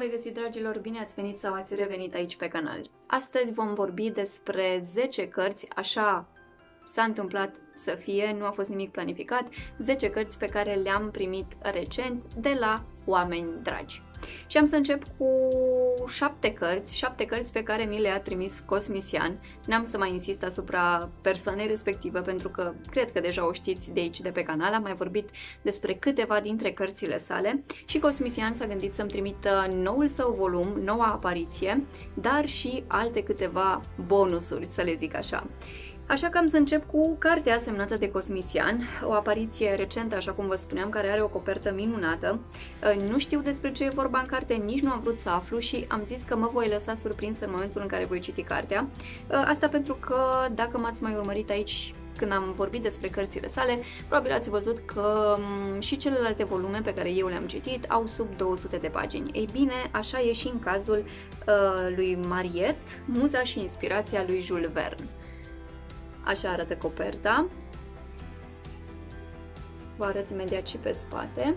regăsit, dragilor! Bine ați venit sau ați revenit aici pe canal. Astăzi vom vorbi despre 10 cărți, așa s-a întâmplat să fie, nu a fost nimic planificat, 10 cărți pe care le-am primit recent de la oameni dragi. Și am să încep cu șapte cărți, șapte cărți pe care mi le-a trimis Cosmisian. N-am să mai insist asupra persoanei respective pentru că cred că deja o știți de aici, de pe canal. Am mai vorbit despre câteva dintre cărțile sale și Cosmisian s-a gândit să-mi trimită noul său volum, noua apariție, dar și alte câteva bonusuri, să le zic așa. Așa că am să încep cu cartea semnată de Cosmisian, o apariție recentă, așa cum vă spuneam, care are o copertă minunată. Uh, nu știu despre ce e vorba în carte, nici nu am vrut să aflu și am zis că mă voi lăsa surprins în momentul în care voi citi cartea. Uh, asta pentru că, dacă m-ați mai urmărit aici când am vorbit despre cărțile sale, probabil ați văzut că mm, și celelalte volume pe care eu le-am citit au sub 200 de pagini. Ei bine, așa e și în cazul uh, lui Mariette, muza și inspirația lui Jules Verne. Așa arată coperta. Vă arăt imediat și pe spate.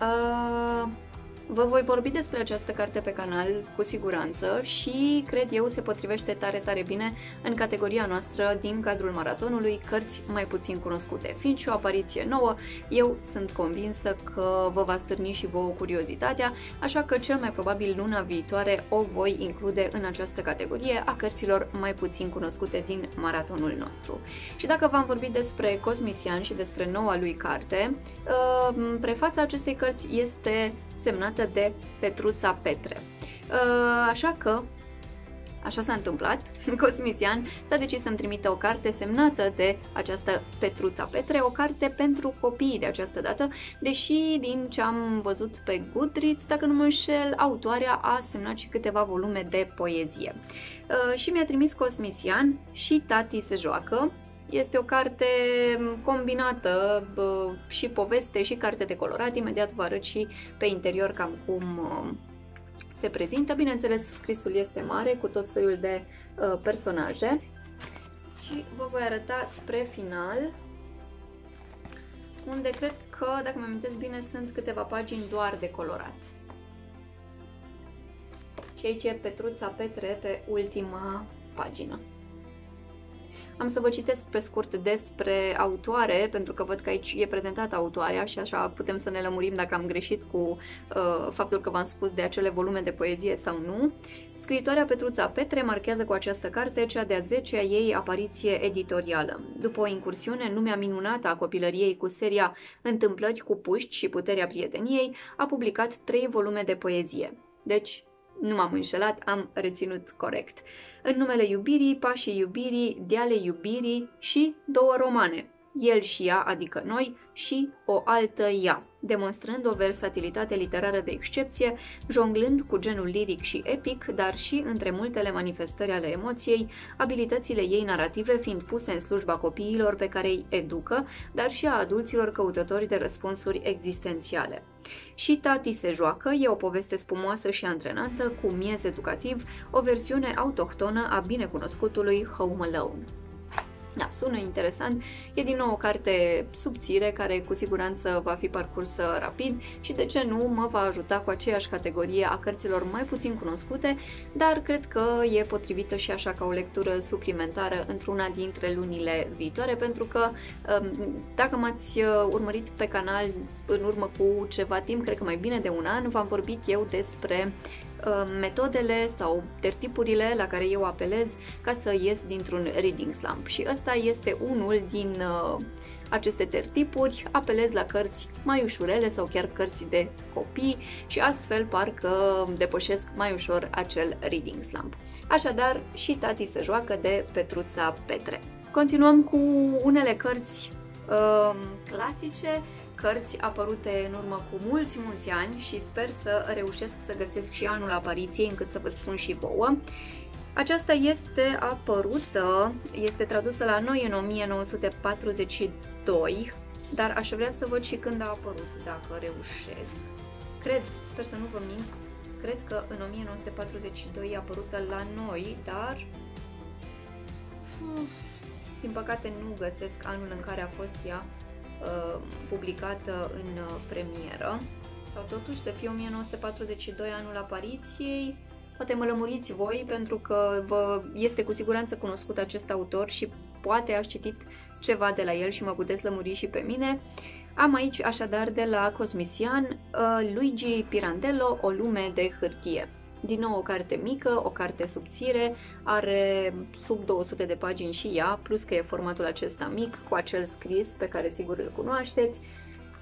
Uh, Vă voi vorbi despre această carte pe canal cu siguranță și cred eu se potrivește tare tare bine în categoria noastră din cadrul maratonului cărți mai puțin cunoscute. Fiind și o apariție nouă, eu sunt convinsă că vă va stârni și vouă curiozitatea, așa că cel mai probabil luna viitoare o voi include în această categorie a cărților mai puțin cunoscute din maratonul nostru. Și dacă v-am vorbit despre Cosmisian și despre noua lui carte, uh, prefața acestei cărți este semnată de Petruța Petre. Uh, așa că, așa s-a întâmplat, Cosmisian s-a decis să-mi trimită o carte semnată de această Petruța Petre, o carte pentru copii de această dată, deși din ce am văzut pe Goodreads, dacă nu mă înșel, autoarea a semnat și câteva volume de poezie. Uh, și mi-a trimis Cosmisian și Tati se joacă, este o carte combinată și poveste și carte de colorat. Imediat vă arăt și pe interior cam cum uh, se prezintă. Bineînțeles, scrisul este mare cu tot soiul de uh, personaje. Și vă voi arăta spre final unde cred că, dacă mă amintesc bine, sunt câteva pagini doar de colorat. Și aici e Petruța Petre pe ultima pagină. Am să vă citesc pe scurt despre autoare, pentru că văd că aici e prezentată autoarea și așa putem să ne lămurim dacă am greșit cu uh, faptul că v-am spus de acele volume de poezie sau nu. Scriitoarea Petruța Petre marchează cu această carte cea de-a 10-a ei apariție editorială. După o incursiune în lumea minunată a copilăriei cu seria Întâmplări cu puști și Puterea prieteniei, a publicat trei volume de poezie. Deci, nu m-am înșelat, am reținut corect. În numele iubirii, pașii iubirii, deale iubirii și două romane, el și ea, adică noi, și o altă ea, demonstrând o versatilitate literară de excepție, jonglând cu genul liric și epic, dar și între multele manifestări ale emoției, abilitățile ei narrative fiind puse în slujba copiilor pe care îi educă, dar și a adulților căutători de răspunsuri existențiale. Și Tati se joacă e o poveste spumoasă și antrenantă, cu miez educativ, o versiune autohtonă a binecunoscutului Home Alone. Da, sună interesant. E din nou o carte subțire care cu siguranță va fi parcursă rapid și de ce nu mă va ajuta cu aceeași categorie a cărților mai puțin cunoscute, dar cred că e potrivită și așa ca o lectură suplimentară într-una dintre lunile viitoare, pentru că um, dacă m-ați uh, urmărit pe canal în urmă cu ceva timp, cred că mai bine de un an, v-am vorbit eu despre Uh, metodele sau tertipurile la care eu apelez ca să ies dintr-un reading slump și ăsta este unul din uh, aceste tertipuri, apelez la cărți mai ușurele sau chiar cărți de copii și astfel parcă depășesc mai ușor acel reading slump. Așadar, și tati se joacă de Petruța Petre. Continuăm cu unele cărți uh, clasice cărți apărute în urmă cu mulți, mulți ani și sper să reușesc să găsesc și anul apariției încât să vă spun și vouă. Aceasta este apărută, este tradusă la noi în 1942, dar aș vrea să văd și când a apărut, dacă reușesc. Cred, sper să nu vă mint, cred că în 1942 e apărută la noi, dar din păcate nu găsesc anul în care a fost ea Uh, publicată în uh, premieră. Sau totuși să fie 1942 anul apariției. Poate mă lămuriți voi pentru că vă este cu siguranță cunoscut acest autor și poate ați citit ceva de la el și mă puteți lămuri și pe mine. Am aici așadar de la Cosmisian uh, Luigi Pirandello, O lume de hârtie. Din nou o carte mică, o carte subțire, are sub 200 de pagini și ea, plus că e formatul acesta mic, cu acel scris pe care sigur îl cunoașteți.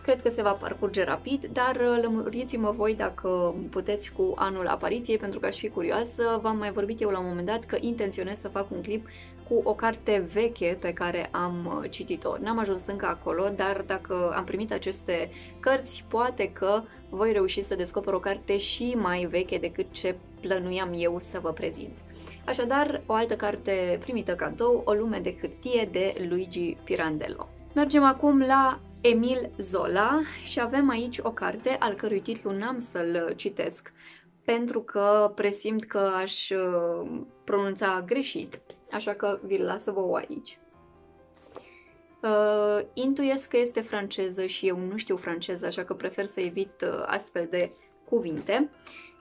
Cred că se va parcurge rapid, dar uh, lămuriți-mă voi dacă puteți cu anul apariției, pentru că aș fi curioasă. V-am mai vorbit eu la un moment dat că intenționez să fac un clip cu o carte veche pe care am uh, citit-o. N-am ajuns încă acolo, dar dacă am primit aceste cărți, poate că voi reuși să descoper o carte și mai veche decât ce plănuiam eu să vă prezint. Așadar, o altă carte primită cadou, O lume de hârtie de Luigi Pirandello. Mergem acum la Emil Zola și avem aici o carte al cărui titlu n-am să-l citesc pentru că presimt că aș uh, pronunța greșit, așa că vi-l las să vă o aici. Uh, intuiesc că este franceză și eu nu știu franceză, așa că prefer să evit uh, astfel de cuvinte.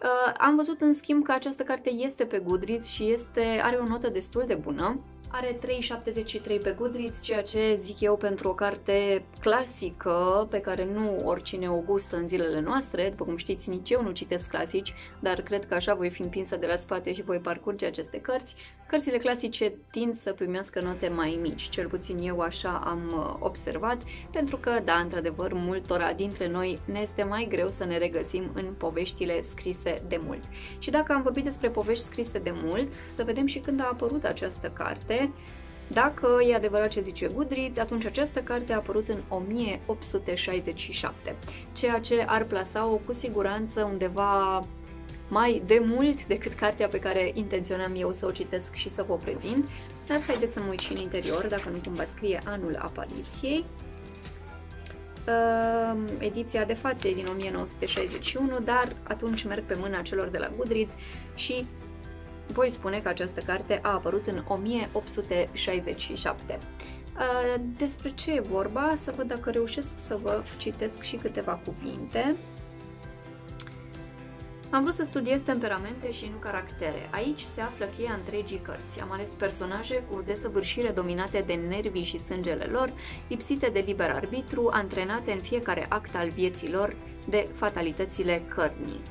Uh, am văzut în schimb că această carte este pe Goodreads și este, are o notă destul de bună. Are 3,73 pe Goodreads, ceea ce zic eu pentru o carte clasică pe care nu oricine o gustă în zilele noastre. După cum știți, nici eu nu citesc clasici, dar cred că așa voi fi împinsă de la spate și voi parcurge aceste cărți. Cărțile clasice tind să primească note mai mici, cel puțin eu așa am uh, observat, pentru că, da, într-adevăr, multora dintre noi ne este mai greu să ne regăsim în poveștile scrise de mult. Și dacă am vorbit despre povești scrise de mult, să vedem și când a apărut această carte. Dacă e adevărat ce zice Goodreads, atunci această carte a apărut în 1867, ceea ce ar plasa-o cu siguranță undeva mai de mult decât cartea pe care intenționam eu să o citesc și să vă prezint, dar haideți să mă uit și în interior, dacă nu cumva scrie anul apariției. Uh, ediția de față e din 1961, dar atunci merg pe mâna celor de la Goodreads și voi spune că această carte a apărut în 1867. Uh, despre ce e vorba? Să văd dacă reușesc să vă citesc și câteva cuvinte. Am vrut să studiez temperamente și nu caractere. Aici se află cheia întregii cărți. Am ales personaje cu desăvârșire dominate de nervii și sângele lor, lipsite de liber arbitru, antrenate în fiecare act al vieții lor de fatalitățile cărnii.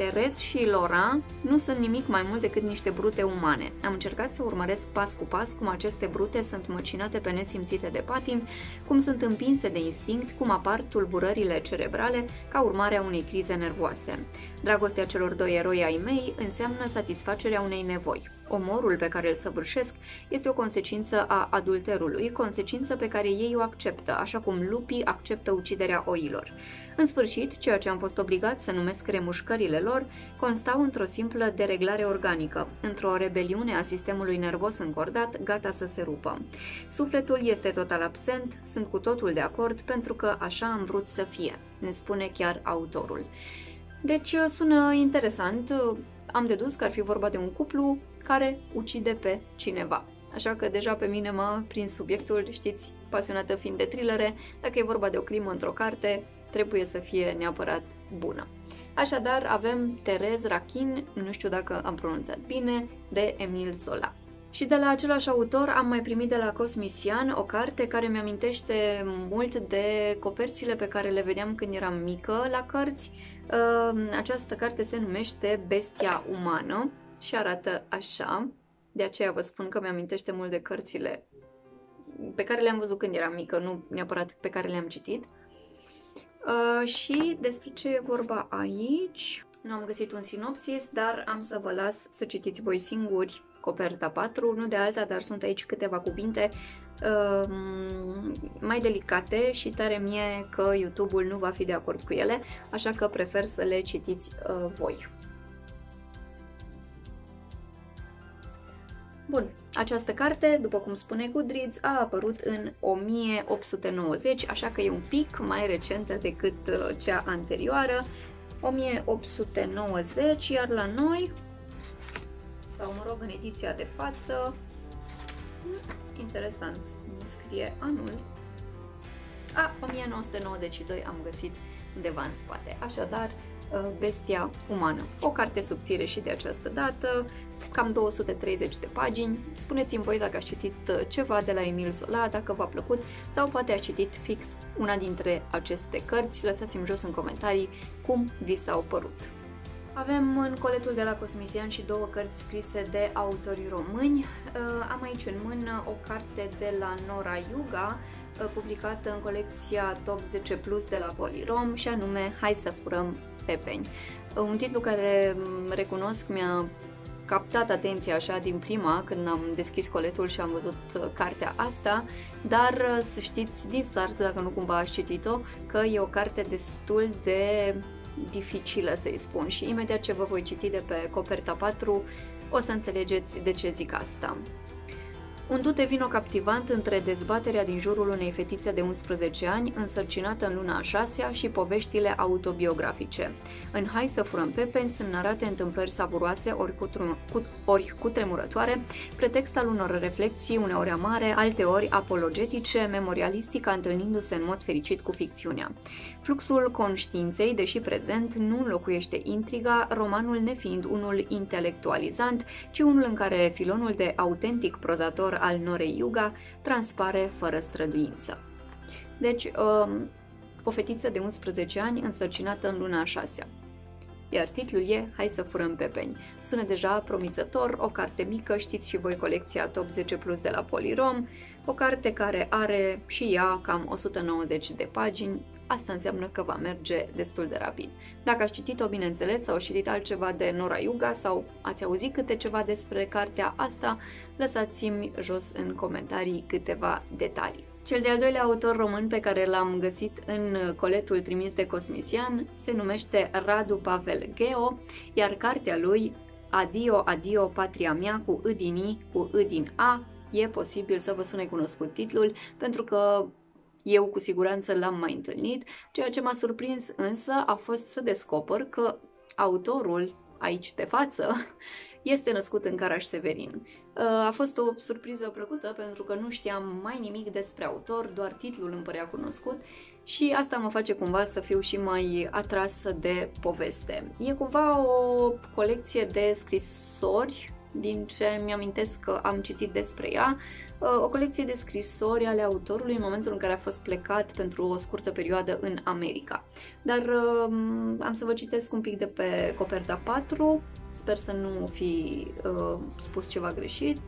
Terez și Laura nu sunt nimic mai mult decât niște brute umane. Am încercat să urmăresc pas cu pas cum aceste brute sunt măcinate pe nesimțite de patim, cum sunt împinse de instinct, cum apar tulburările cerebrale ca urmare a unei crize nervoase. Dragostea celor doi eroi ai mei înseamnă satisfacerea unei nevoi. Omorul pe care îl săvârșesc este o consecință a adulterului, consecință pe care ei o acceptă, așa cum lupii acceptă uciderea oilor. În sfârșit, ceea ce am fost obligat să numesc remușcările lor constau într-o simplă dereglare organică, într-o rebeliune a sistemului nervos încordat, gata să se rupă. Sufletul este total absent, sunt cu totul de acord pentru că așa am vrut să fie, ne spune chiar autorul. Deci sună interesant, am dedus că ar fi vorba de un cuplu care ucide pe cineva. Așa că deja pe mine mă prins subiectul, știți, pasionată fiind de thrillere, dacă e vorba de o crimă într-o carte, trebuie să fie neapărat bună. Așadar, avem Terez Rachin, nu știu dacă am pronunțat bine, de Emil Zola. Și de la același autor am mai primit de la Cosmisian o carte care mi-amintește mult de coperțile pe care le vedeam când eram mică la cărți. Ă, această carte se numește Bestia Umană și arată așa. De aceea vă spun că mi-amintește mult de cărțile pe care le-am văzut când eram mică, nu neapărat pe care le-am citit. Uh, și despre ce e vorba aici, nu am găsit un sinopsis, dar am să vă las să citiți voi singuri coperta 4, nu de alta, dar sunt aici câteva cuvinte uh, mai delicate și tare mie că YouTube-ul nu va fi de acord cu ele, așa că prefer să le citiți uh, voi. Bun, această carte, după cum spune Goodreads, a apărut în 1890, așa că e un pic mai recentă decât uh, cea anterioară. 1890, iar la noi, sau mă rog, în ediția de față, interesant, nu scrie anul. A, 1992 am găsit undeva în spate. Așadar, uh, Bestia Umană. O carte subțire și de această dată, cam 230 de pagini. Spuneți-mi voi dacă ați citit uh, ceva de la Emil Zola, dacă v-a plăcut sau poate ați citit fix una dintre aceste cărți. Lăsați-mi jos în comentarii cum vi s-au părut. Avem în coletul de la Cosmisian și două cărți scrise de autorii români. Uh, am aici în mână o carte de la Nora Yuga, uh, publicată în colecția Top 10 Plus de la Polirom și anume Hai să furăm pepeni. Uh, un titlu care mm, recunosc mi-a captat atenția așa din prima când am deschis coletul și am văzut cartea asta, dar să știți din start, dacă nu cumva ați citit-o, că e o carte destul de dificilă să-i spun și imediat ce vă voi citi de pe coperta 4 o să înțelegeți de ce zic asta. Un dute vino captivant între dezbaterea din jurul unei fetițe de 11 ani, însărcinată în luna a șasea, și poveștile autobiografice. În Hai să furăm pepeni sunt narate întâmplări savuroase ori cu, cu, ori cu tremurătoare, pretext al unor reflexii uneori amare, alteori apologetice, memorialistica întâlnindu-se în mod fericit cu ficțiunea. Fluxul conștiinței, deși prezent, nu înlocuiește intriga, romanul nefiind unul intelectualizant, ci unul în care filonul de autentic prozator al Norei Yuga transpare fără străduință. Deci, um, o fetiță de 11 ani însărcinată în luna a șasea. Iar titlul e Hai să furăm pepeni. Sună deja promițător, o carte mică, știți și voi colecția Top 10 Plus de la Polirom, o carte care are și ea cam 190 de pagini, asta înseamnă că va merge destul de rapid. Dacă ați citit-o, bineînțeles, sau ați citit altceva de Nora Yuga sau ați auzit câte ceva despre cartea asta, lăsați-mi jos în comentarii câteva detalii. Cel de-al doilea autor român pe care l-am găsit în coletul trimis de Cosmisian se numește Radu Pavel Geo, iar cartea lui Adio, adio, patria mea cu I din I, cu I din A, e posibil să vă sune cunoscut titlul, pentru că eu cu siguranță l-am mai întâlnit. Ceea ce m-a surprins însă a fost să descoper că autorul aici de față este născut în Caraș-Severin. Uh, a fost o surpriză plăcută pentru că nu știam mai nimic despre autor, doar titlul îmi părea cunoscut și asta mă face cumva să fiu și mai atrasă de poveste. E cumva o colecție de scrisori din ce mi-amintesc că am citit despre ea, uh, o colecție de scrisori ale autorului în momentul în care a fost plecat pentru o scurtă perioadă în America. Dar um, am să vă citesc un pic de pe coperta 4, sper să nu fi uh, spus ceva greșit.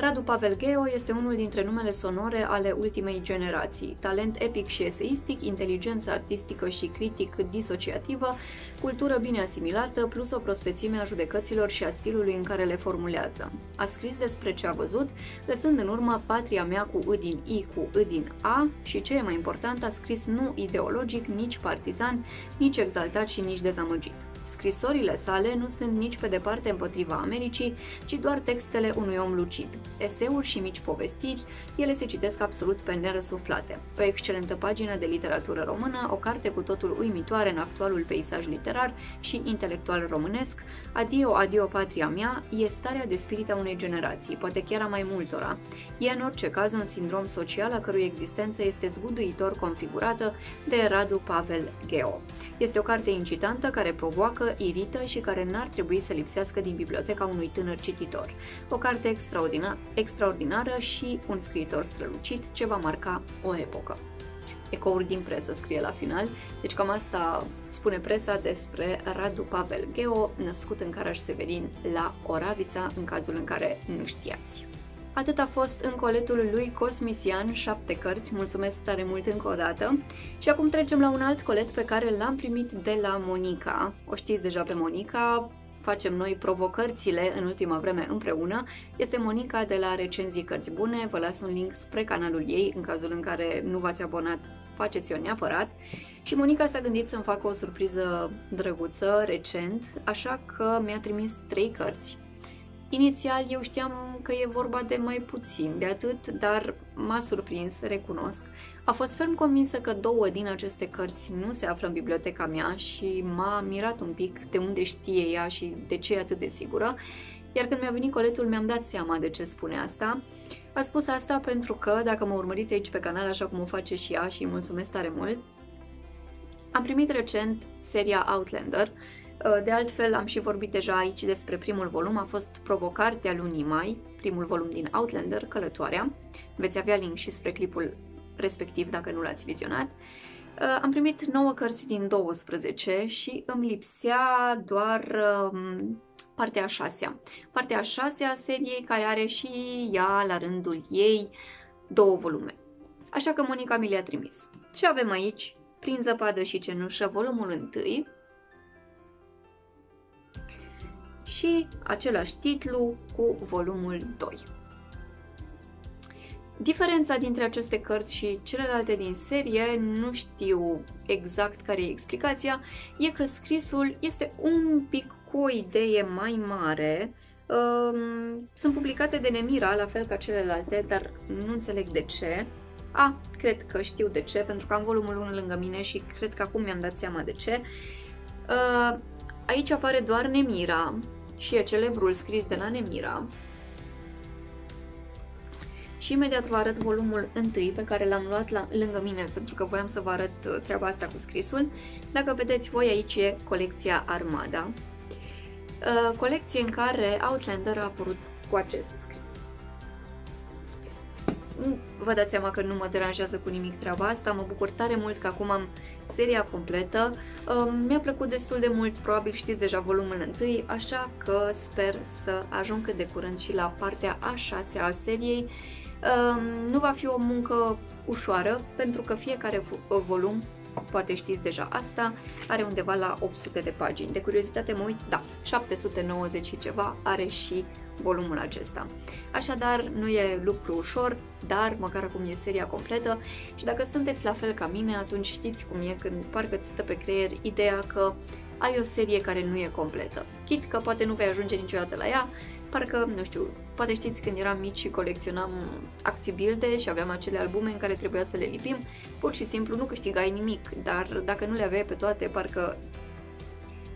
Radu Pavel Geo este unul dintre numele sonore ale ultimei generații. Talent epic și eseistic, inteligență artistică și critic disociativă, cultură bine asimilată, plus o prospețime a judecăților și a stilului în care le formulează. A scris despre ce a văzut, lăsând în urmă patria mea cu I din I cu I din A și, ce e mai important, a scris nu ideologic, nici partizan, nici exaltat și nici dezamăgit. Scrisorile sale nu sunt nici pe departe împotriva Americii, ci doar textele unui om lucid. Eseuri și mici povestiri, ele se citesc absolut pe nerăsuflate. Pe o excelentă pagină de literatură română, o carte cu totul uimitoare în actualul peisaj literar și intelectual românesc, Adio, adio, patria mea, e starea de spirit a unei generații, poate chiar a mai multora. E în orice caz un sindrom social a cărui existență este zguduitor configurată de Radu Pavel Geo. Este o carte incitantă care provoacă, irită și care n-ar trebui să lipsească din biblioteca unui tânăr cititor. O carte extraordinar- extraordinară și un scriitor strălucit ce va marca o epocă. Ecouri din presă scrie la final, deci cam asta spune presa despre Radu Pavel Geo, născut în Caraș-Severin la Oravița, în cazul în care nu știați. Atât a fost în coletul lui Cosmisian, șapte cărți, mulțumesc tare mult încă o dată. Și acum trecem la un alt colet pe care l-am primit de la Monica. O știți deja pe Monica, facem noi provocărțile în ultima vreme împreună. Este Monica de la Recenzii Cărți Bune, vă las un link spre canalul ei, în cazul în care nu v-ați abonat, faceți-o neapărat. Și Monica s-a gândit să-mi facă o surpriză drăguță recent, așa că mi-a trimis trei cărți Inițial eu știam că e vorba de mai puțin de atât, dar m-a surprins, recunosc. A fost ferm convinsă că două din aceste cărți nu se află în biblioteca mea și m-a mirat un pic de unde știe ea și de ce e atât de sigură. Iar când mi-a venit coletul, mi-am dat seama de ce spune asta. A spus asta pentru că, dacă mă urmăriți aici pe canal, așa cum o face și ea și îi mulțumesc tare mult, am primit recent seria Outlander. De altfel, am și vorbit deja aici despre primul volum, a fost Provocartea lunii mai, primul volum din Outlander, Călătoarea. Veți avea link și spre clipul respectiv dacă nu l-ați vizionat. Uh, am primit 9 cărți din 12 și îmi lipsea doar um, partea a șasea. Partea a șasea seriei care are și ea, la rândul ei, două volume. Așa că Monica mi le-a trimis. Ce avem aici? Prin zăpadă și cenușă, volumul 1 și același titlu cu volumul 2. Diferența dintre aceste cărți și celelalte din serie, nu știu exact care e explicația, e că scrisul este un pic cu o idee mai mare. Um, sunt publicate de Nemira, la fel ca celelalte, dar nu înțeleg de ce. A, cred că știu de ce, pentru că am volumul 1 lângă mine și cred că acum mi-am dat seama de ce. Uh, aici apare doar Nemira și e celebrul scris de la Nemira, și imediat vă arăt volumul întâi pe care l-am luat la, lângă mine pentru că voiam să vă arăt uh, treaba asta cu scrisul. Dacă vedeți voi aici e colecția Armada, uh, colecție în care Outlander a apărut cu acest scris. Vă dați seama că nu mă deranjează cu nimic treaba asta, mă bucur tare mult că acum am seria completă. Uh, mi-a plăcut destul de mult, probabil știți deja volumul întâi, așa că sper să ajung cât de curând și la partea a șasea a seriei nu va fi o muncă ușoară, pentru că fiecare volum, poate știți deja asta, are undeva la 800 de pagini. De curiozitate mă uit, da, 790 și ceva are și volumul acesta. Așadar, nu e lucru ușor, dar măcar acum e seria completă și dacă sunteți la fel ca mine, atunci știți cum e când parcă îți stă pe creier ideea că ai o serie care nu e completă. Chit că poate nu vei ajunge niciodată la ea, parcă, nu știu, poate știți când eram mici și colecționam acții bilde și aveam acele albume în care trebuia să le lipim, pur și simplu nu câștigai nimic, dar dacă nu le aveai pe toate, parcă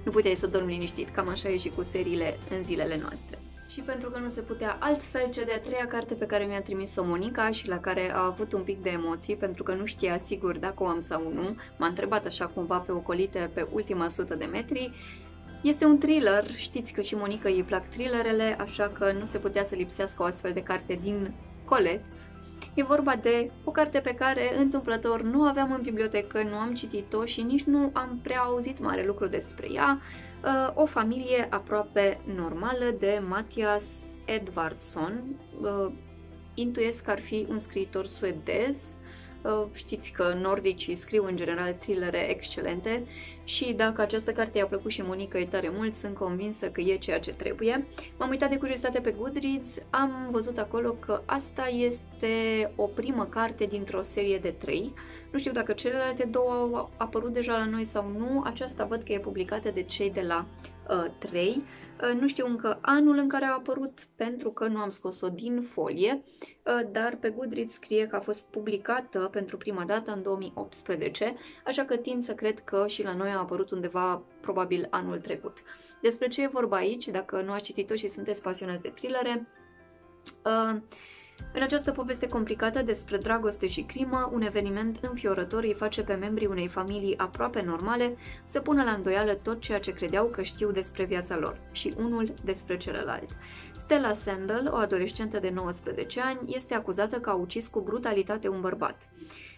nu puteai să dormi liniștit, cam așa e și cu seriile în zilele noastre. Și pentru că nu se putea altfel, cea de-a treia carte pe care mi-a trimis-o Monica și la care a avut un pic de emoții, pentru că nu știa sigur dacă o am sau nu, m-a întrebat așa cumva pe ocolite pe ultima sută de metri, este un thriller, știți că și Monica îi plac thrillerele, așa că nu se putea să lipsească o astfel de carte din colet. E vorba de o carte pe care întâmplător nu aveam în bibliotecă, nu am citit-o și nici nu am prea auzit mare lucru despre ea. Uh, o familie aproape normală de Matthias Edvardsson. Uh, intuiesc că ar fi un scriitor suedez Uh, știți că nordicii scriu în general thrillere excelente și dacă această carte i-a plăcut și Monica e tare mult, sunt convinsă că e ceea ce trebuie. M-am uitat de curiozitate pe Goodreads, am văzut acolo că asta este o primă carte dintr-o serie de trei. Nu știu dacă celelalte două au apărut deja la noi sau nu, aceasta văd că e publicată de cei de la 3. Uh, uh, nu știu încă anul în care a apărut pentru că nu am scos-o din folie, uh, dar pe Goodreads scrie că a fost publicată pentru prima dată în 2018, așa că tind să cred că și la noi a apărut undeva probabil anul trecut. Despre ce e vorba aici, dacă nu ați citit-o și sunteți pasionați de thrillere, în această poveste complicată despre dragoste și crimă, un eveniment înfiorător îi face pe membrii unei familii aproape normale să pună la îndoială tot ceea ce credeau că știu despre viața lor și unul despre celălalt. Stella Sandel, o adolescentă de 19 ani, este acuzată că a ucis cu brutalitate un bărbat.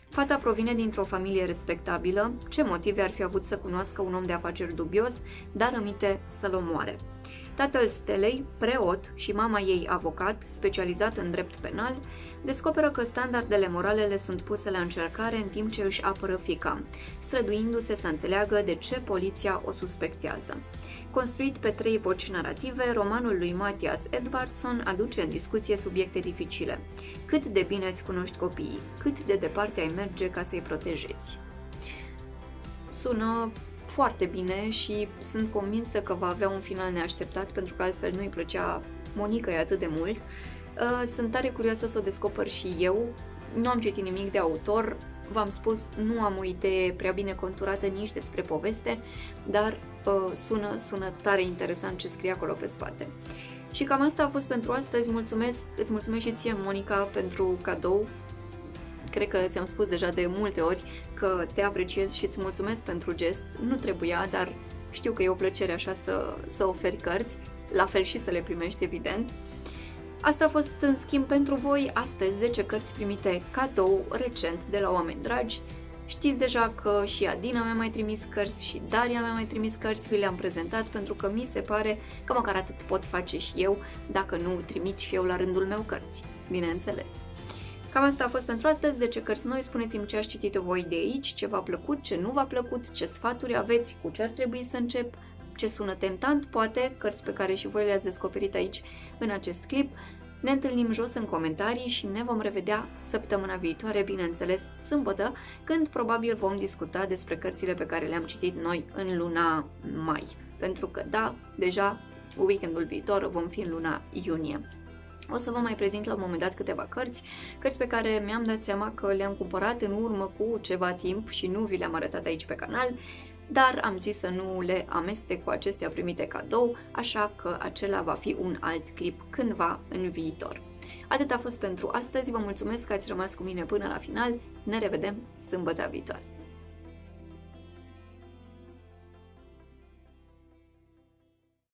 Fata provine dintr-o familie respectabilă, ce motive ar fi avut să cunoască un om de afaceri dubios, dar rămite să-l omoare. Tatăl Stelei, preot și mama ei avocat, specializat în drept penal, descoperă că standardele morale le sunt puse la încercare în timp ce își apără fica, străduindu-se să înțeleagă de ce poliția o suspectează. Construit pe trei voci narrative, romanul lui Matthias Edvardson aduce în discuție subiecte dificile. Cât de bine îți cunoști copiii, cât de departe ai merge ca să-i protejezi. Sună foarte bine și sunt convinsă că va avea un final neașteptat pentru că altfel nu-i plăcea Monica atât de mult. Uh, sunt tare curioasă să o descoper și eu. Nu am citit nimic de autor, v-am spus, nu am o idee prea bine conturată nici despre poveste, dar uh, sună, sună tare interesant ce scrie acolo pe spate. Și cam asta a fost pentru astăzi. Mulțumesc, îți mulțumesc și ție, Monica, pentru cadou. Cred că ți-am spus deja de multe ori că te apreciez și îți mulțumesc pentru gest. Nu trebuia, dar știu că e o plăcere așa să, să oferi cărți, la fel și să le primești, evident. Asta a fost, în schimb, pentru voi astăzi 10 cărți primite cadou recent de la oameni dragi. Știți deja că și Adina mi-a mai trimis cărți și Daria mi-a mai trimis cărți, vi le-am prezentat pentru că mi se pare că măcar atât pot face și eu dacă nu trimit și eu la rândul meu cărți, bineînțeles. Cam asta a fost pentru astăzi, 10 cărți noi, spuneți-mi ce ați citit voi de aici, ce v-a plăcut, ce nu v-a plăcut, ce sfaturi aveți, cu ce ar trebui să încep, ce sună tentant, poate, cărți pe care și voi le-ați descoperit aici în acest clip. Ne întâlnim jos în comentarii și ne vom revedea săptămâna viitoare, bineînțeles, sâmbătă, când probabil vom discuta despre cărțile pe care le-am citit noi în luna mai. Pentru că, da, deja weekendul viitor vom fi în luna iunie. O să vă mai prezint la un moment dat câteva cărți, cărți pe care mi-am dat seama că le-am cumpărat în urmă cu ceva timp și nu vi le-am arătat aici pe canal, dar am zis să nu le amestec cu acestea primite cadou, așa că acela va fi un alt clip cândva în viitor. Atât a fost pentru astăzi, vă mulțumesc că ați rămas cu mine până la final, ne revedem sâmbătă viitoare!